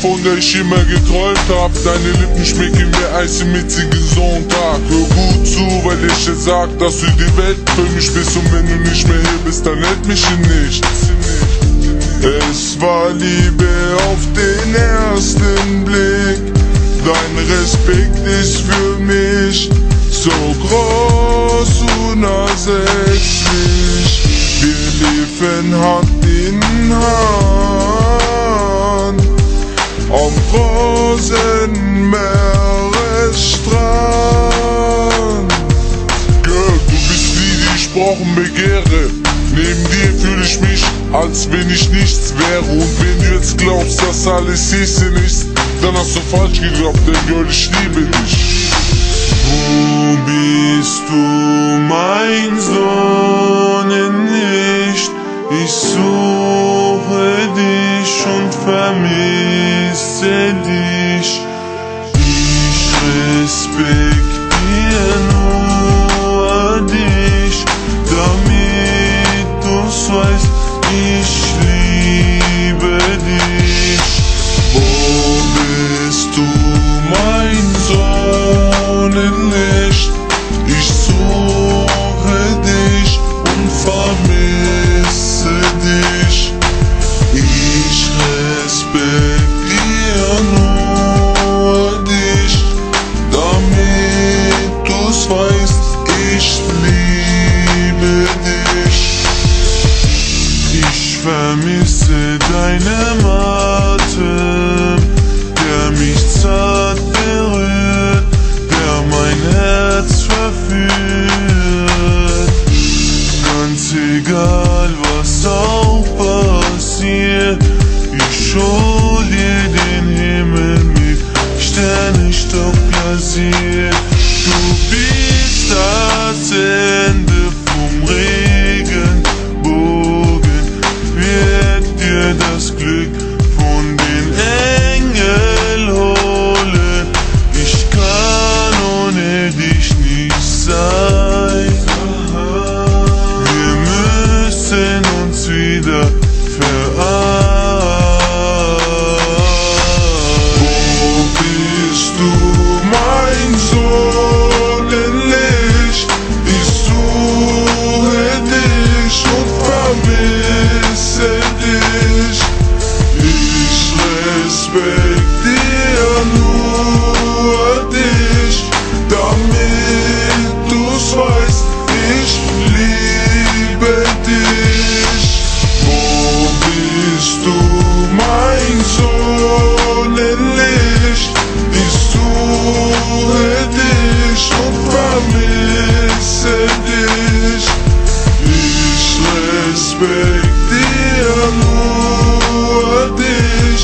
von der ich immer geträumt hab. Deine Lippen schmecken wie Eis im mitzigen Sonntag. Hör gut zu, weil ich dir sag, dass du die Welt für mich bist. Und wenn du nicht mehr hier bist, dann hält mich hier nichts. Es war Liebe auf den ersten Blick. Dein Respekt ist für mich so groß, unersättlich. Wir liefen Hand in Hand am Rosenmeeresstrand. Girl, du bist wie die ich brauchen begehre. Neben dir fühle ich mich, als wenn ich nichts wäre. Und wenn du jetzt glaubst, dass alles hieße ist, dann hast du falsch geglaubt, denn Girl, ich liebe dich. Wo bist du, mein Sonnenlicht? Respektiere nur dich, damit du's weißt, ich liebe dich. Wo bist du, mein Sonnenlicht? Ich ich liebe dich. Ich vermisse deinen Atem, der mich zart respektiere nur dich,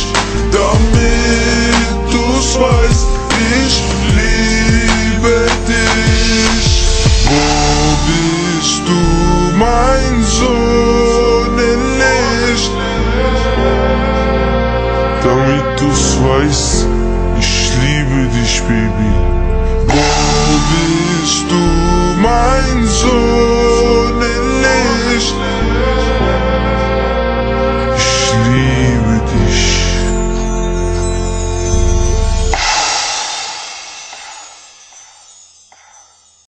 damit du's weißt, ich liebe dich. Wo bist du, mein Sonnenlicht? Damit du's weißt, ich liebe dich, Baby. Wo bist